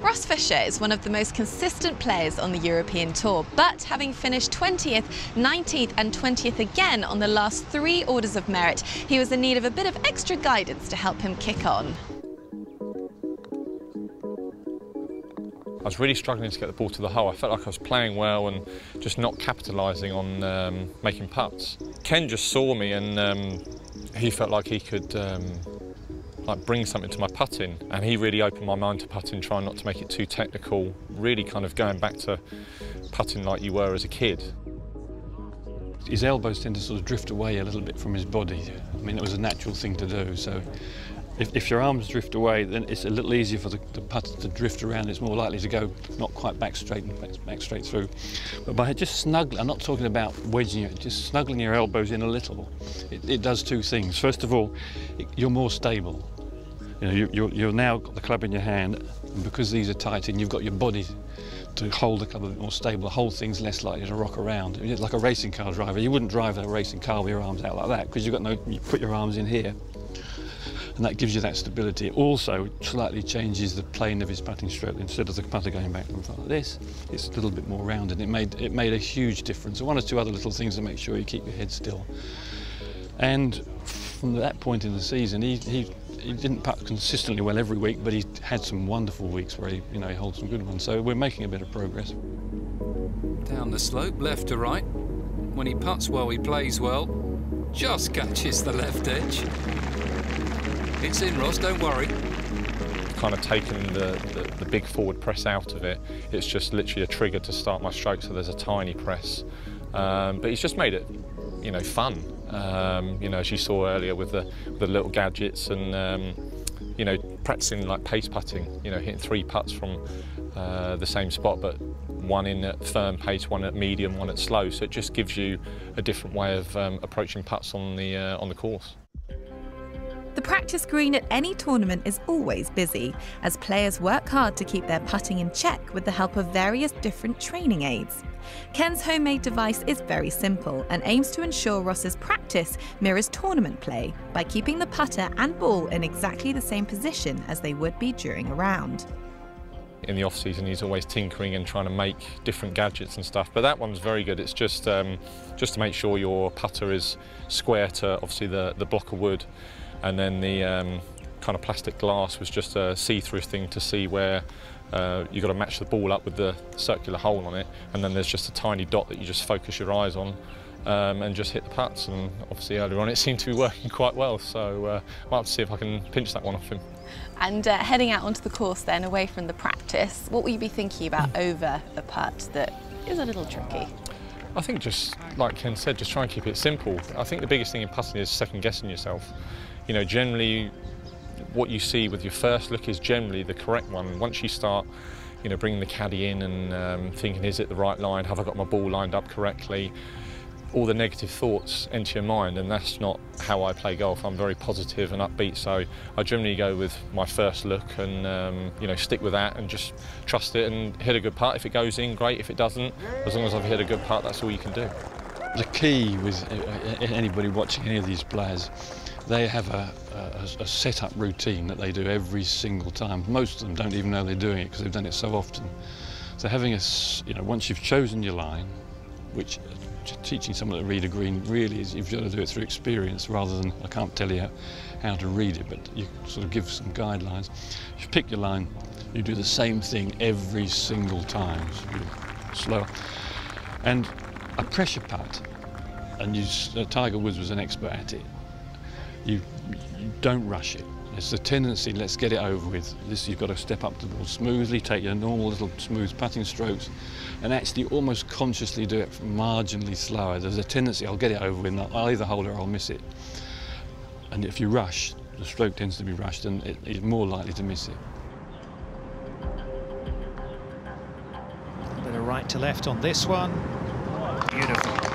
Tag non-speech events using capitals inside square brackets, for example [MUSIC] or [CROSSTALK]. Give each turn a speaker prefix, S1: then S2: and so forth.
S1: Ross Fisher is one of the most consistent players on the European Tour, but having finished 20th, 19th and 20th again on the last three orders of merit, he was in need of a bit of extra guidance to help him kick on.
S2: I was really struggling to get the ball to the hole. I felt like I was playing well and just not capitalising on um, making putts. Ken just saw me and um, he felt like he could um, like bring something to my putting and he really opened my mind to putting, trying not to make it too technical, really kind of going back to putting like you were as a kid.
S3: His elbows tend to sort of drift away a little bit from his body. I mean, it was a natural thing to do, so if, if, your arms drift away, then it's a little easier for the, the, putter to drift around. It's more likely to go not quite back straight and back, back straight through. But by just snuggling, I'm not talking about wedging it, just snuggling your elbows in a little, it, it does two things. First of all, it, you're more stable. You know, you, you're, you're now got the club in your hand, and because these are tight and you've got your body to hold the club a bit more stable, the whole thing's less likely to rock around. It's like a racing car driver. You wouldn't drive a racing car with your arms out like that because you've got no, you put your arms in here and that gives you that stability. It also slightly changes the plane of his putting stroke. Instead of the putter going back and front like this, it's a little bit more rounded. It made, it made a huge difference. one or two other little things to make sure you keep your head still. And from that point in the season, he, he, he didn't putt consistently well every week, but he had some wonderful weeks where he, you know, he holds some good ones. So we're making a bit of progress.
S4: Down the slope, left to right. When he puts well, he plays well. Just catches the left edge. It's in, Ross, don't worry.
S2: Kind of taken the, the, the, big forward press out of it. It's just literally a trigger to start my stroke, so there's a tiny press. Um, but he's just made it, you know, fun. Um, you know, as you saw earlier with the, the little gadgets and, um, you know, practicing like pace putting, you know, hitting three putts from uh, the same spot, but one in at firm pace, one at medium, one at slow. So it just gives you a different way of um, approaching putts on the, uh, on the course.
S1: The practice green at any tournament is always busy, as players work hard to keep their putting in check with the help of various different training aids. Ken's homemade device is very simple and aims to ensure Ross's practice mirrors tournament play by keeping the putter and ball in exactly the same position as they would be during a round.
S2: In the off season, he's always tinkering and trying to make different gadgets and stuff. But that one's very good. It's just um, just to make sure your putter is square to obviously the the block of wood and then the um, kind of plastic glass was just a see-through thing to see where uh, you've got to match the ball up with the circular hole on it and then there's just a tiny dot that you just focus your eyes on um, and just hit the putts and obviously earlier on it [LAUGHS] seemed to be working quite well so uh, I'll have to see if I can pinch that one off him.
S1: And uh, heading out onto the course then away from the practice, what will you be thinking about over a putt that is a little tricky?
S2: I think just like Ken said, just try and keep it simple. I think the biggest thing in putting is second guessing yourself you know, generally what you see with your first look is generally the correct one. Once you start, you know, bringing the caddy in and um, thinking, is it the right line? Have I got my ball lined up correctly? All the negative thoughts enter your mind, and that's not how I play golf. I'm very positive and upbeat, so I generally go with my first look and um, you know stick with that and just trust it and hit a good putt. If it goes in, great. If it doesn't, as long as I've hit a good putt, that's all you can do.
S3: The key with anybody watching any of these players they have a, a, a set-up routine that they do every single time. Most of them don't even know they're doing it because they've done it so often. So having a, you know, once you've chosen your line, which teaching someone to read a green really is you've got to do it through experience rather than I can't tell you how to read it, but you sort of give some guidelines. You pick your line, you do the same thing every single time, so slow. And a pressure putt, and you, uh, Tiger Woods was an expert at it, you, you don't rush it. It's a tendency, let's get it over with. This, you've got to step up the ball smoothly, take your normal little smooth putting strokes, and actually almost consciously do it marginally slower. There's a tendency, I'll get it over with, I'll either hold it or I'll miss it. And if you rush, the stroke tends to be rushed, and it, it's more likely to miss it.
S5: A bit of right to left on this one. Beautiful.